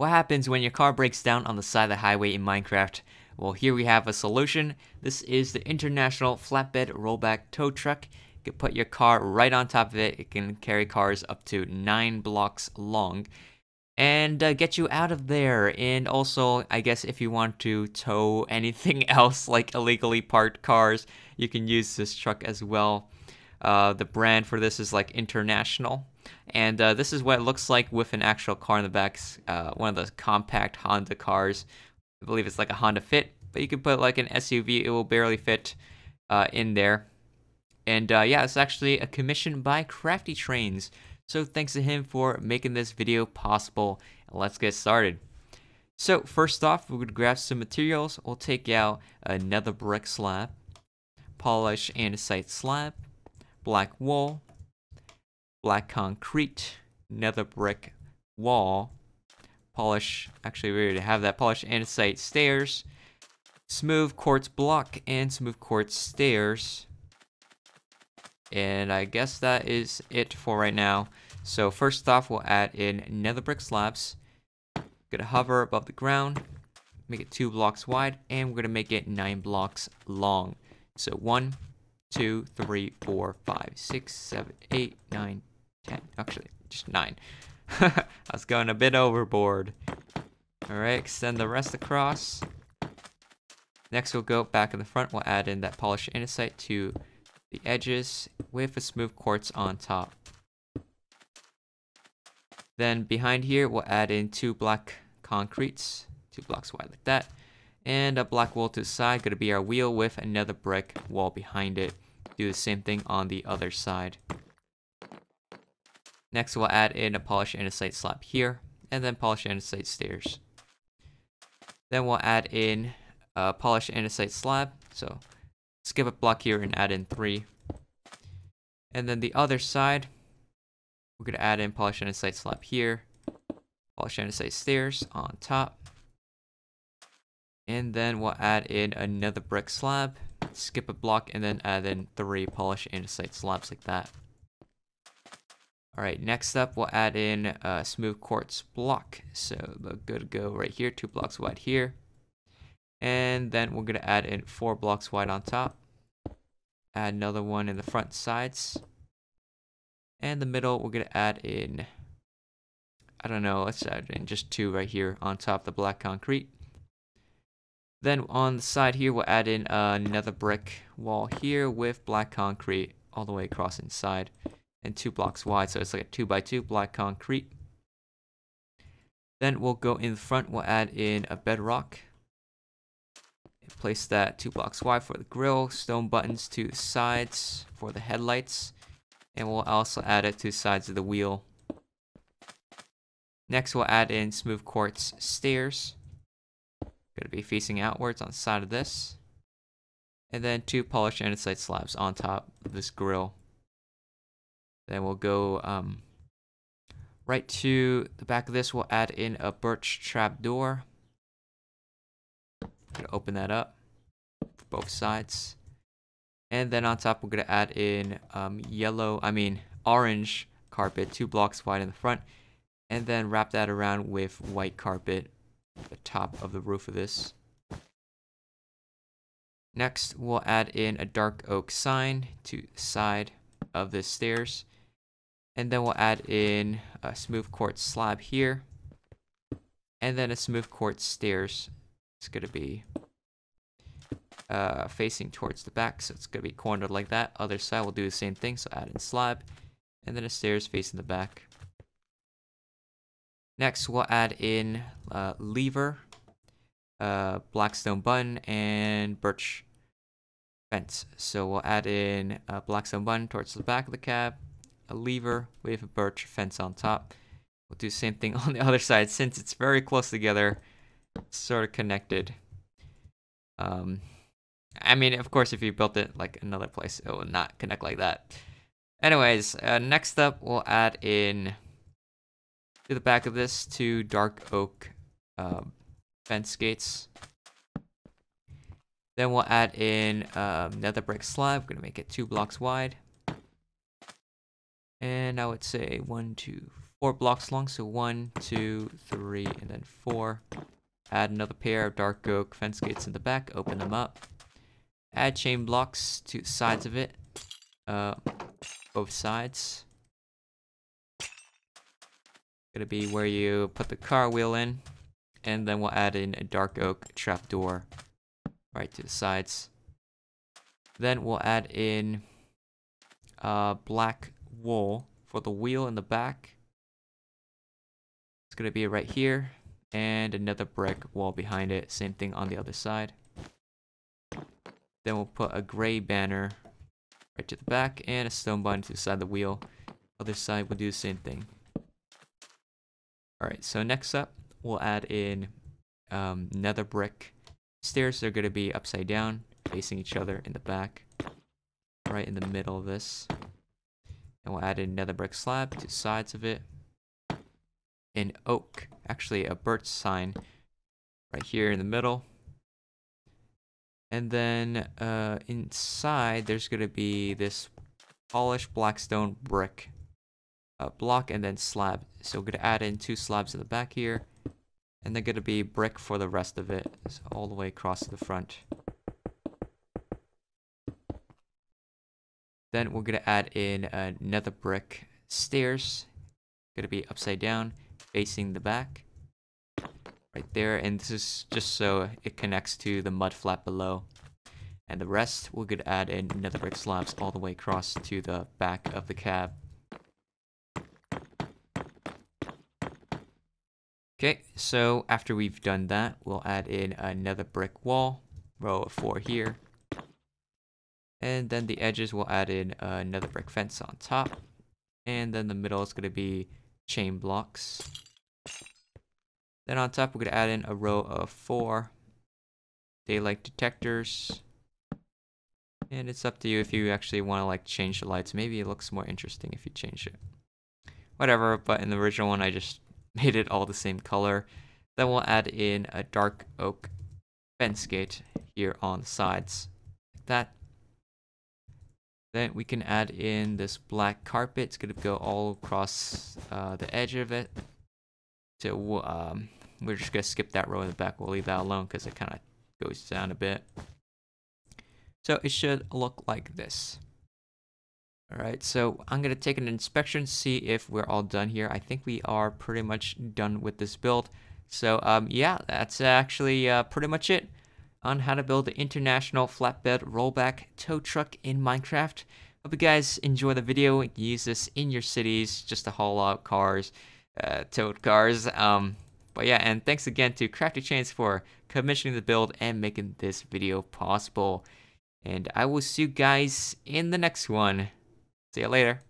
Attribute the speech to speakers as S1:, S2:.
S1: What happens when your car breaks down on the side of the highway in Minecraft? Well, here we have a solution. This is the International Flatbed Rollback Tow Truck. You can put your car right on top of it. It can carry cars up to 9 blocks long and uh, get you out of there. And also, I guess if you want to tow anything else like illegally parked cars, you can use this truck as well. Uh, the brand for this is like International. And uh, this is what it looks like with an actual car in the back. Uh, one of the compact Honda cars. I believe it's like a Honda Fit, but you can put like an SUV. It will barely fit uh, in there. And uh, yeah, it's actually a commission by Crafty Trains. So thanks to him for making this video possible. let's get started. So first off, going to grab some materials. We'll take out a nether brick slab, polish andesite slab, black wool, black concrete, nether brick wall, polish, actually we already have that, polish andesite stairs, smooth quartz block, and smooth quartz stairs. And I guess that is it for right now. So first off, we'll add in nether brick slabs. Gonna hover above the ground, make it two blocks wide, and we're gonna make it nine blocks long. So one, two, three, four, five, six, seven, eight, nine, 10. Actually, just 9. I was going a bit overboard. Alright, extend the rest across. Next, we'll go back in the front. We'll add in that polished andesite to the edges with a smooth quartz on top. Then behind here, we'll add in two black concretes, two blocks wide like that. And a black wall to the side, gonna be our wheel with a nether brick wall behind it. Do the same thing on the other side. Next, we'll add in a polished andesite slab here, and then polished andesite stairs. Then we'll add in a polished andesite slab, so skip a block here and add in three. And then the other side, we're gonna add in polished andesite slab here, polished andesite stairs on top. And then we'll add in a nether brick slab, skip a block, and then add in three polished andesite slabs like that. Alright, next up we'll add in a smooth quartz block. So the good to go right here, two blocks wide here. And then we're gonna add in four blocks wide on top. Add another one in the front sides. And the middle, we're gonna add in, I don't know, let's add in just two right here on top of the black concrete. Then on the side here, we'll add in a nether brick wall here with black concrete all the way across inside and two blocks wide. So it's like a two by two black concrete. Then we'll go in the front, we'll add in a bedrock. Place that two blocks wide for the grill, stone buttons to the sides for the headlights. And we'll also add it to sides of the wheel. Next we'll add in smooth quartz stairs. Gonna be facing outwards on the side of this. And then two polished andesite slabs on top of this grill. Then we'll go um, right to the back of this. We'll add in a birch trap door. Gonna open that up for both sides. And then on top, we're gonna add in um, yellow, I mean orange carpet, two blocks wide in the front, and then wrap that around with white carpet the top of the roof of this. Next, we'll add in a dark oak sign to the side of the stairs. And then we'll add in a smooth quartz slab here. And then a smooth quartz stairs. It's going to be uh, facing towards the back, so it's going to be cornered like that. Other side, we'll do the same thing, so add in slab. And then a stairs facing the back. Next, we'll add in uh, lever, uh, blackstone button, and birch fence. So we'll add in a blackstone button towards the back of the cab, a lever with a birch fence on top. We'll do the same thing on the other side since it's very close together, sort of connected. Um, I mean, of course, if you built it like another place, it will not connect like that. Anyways, uh, next up, we'll add in to the back of this two dark oak um, fence gates. Then we'll add in um, a nether brick slab. We're gonna make it two blocks wide. And I would say one, two, four blocks long. So one, two, three, and then four. Add another pair of dark oak fence gates in the back. Open them up. Add chain blocks to the sides of it. Uh, both sides. Gonna be where you put the car wheel in. And then we'll add in a dark oak trapdoor right to the sides. Then we'll add in uh, black wool for the wheel in the back. It's gonna be right here. And a nether brick wall behind it. Same thing on the other side. Then we'll put a gray banner right to the back and a stone button to the side of the wheel. Other side we'll do the same thing. Alright, so next up, we'll add in um, nether brick. Stairs they're going to be upside down, facing each other in the back. Right in the middle of this. And we'll add in nether brick slab to sides of it. In oak, actually a birch sign right here in the middle. And then uh, inside, there's going to be this polished blackstone brick uh, block and then slab. So we're going to add in two slabs in the back here. And they're going to be brick for the rest of it. So all the way across the front. Then we're going to add in a nether brick stairs. Going to be upside down, facing the back. Right there. And this is just so it connects to the mud flat below. And the rest, we're to add in nether brick slabs all the way across to the back of the cab. Okay, so after we've done that, we'll add in a nether brick wall, row of four here. And then the edges, we'll add in uh, a nether brick fence on top. And then the middle is going to be chain blocks. Then on top, we're going to add in a row of four daylight detectors. And it's up to you if you actually want to like change the lights. Maybe it looks more interesting if you change it. Whatever, but in the original one, I just made it all the same color. Then we'll add in a dark oak fence gate here on the sides, like that. Then we can add in this black carpet. It's gonna go all across uh, the edge of it. So um, we're just gonna skip that row in the back. We'll leave that alone because it kind of goes down a bit. So it should look like this. Alright, so I'm going to take an inspection, see if we're all done here. I think we are pretty much done with this build. So um, yeah, that's actually uh, pretty much it on how to build the International Flatbed Rollback Tow Truck in Minecraft. Hope you guys enjoy the video. Use this in your cities just to haul out cars, uh, towed cars. Um, but yeah, and thanks again to Crafty Trains for commissioning the build and making this video possible. And I will see you guys in the next one. See you later.